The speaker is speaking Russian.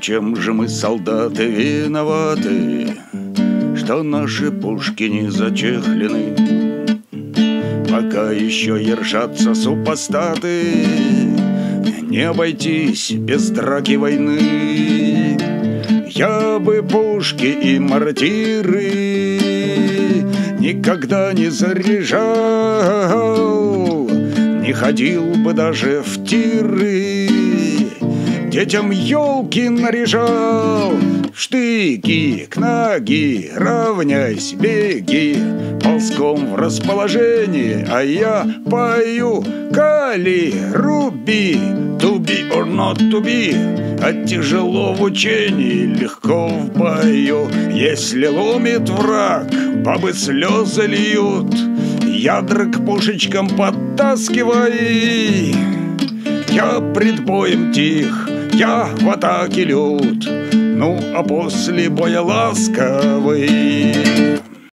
чем же мы, солдаты, виноваты, Что наши пушки не зачехлены? Пока еще ершатся супостаты, Не обойтись без драки войны. Я бы пушки и мортиры Никогда не заряжал, Не ходил бы даже в тиры Детям елки наряжал. Штыки к ноги, равняйся, беги. Ползком в расположении, а я пою. Кали, руби, to be or not to be А тяжело в учении, легко в бою. Если ломит враг, бабы слезы льют. Ядра к пушечкам подтаскивай. Я пред боем тих, я в атаке лют, ну а после боя ласковый.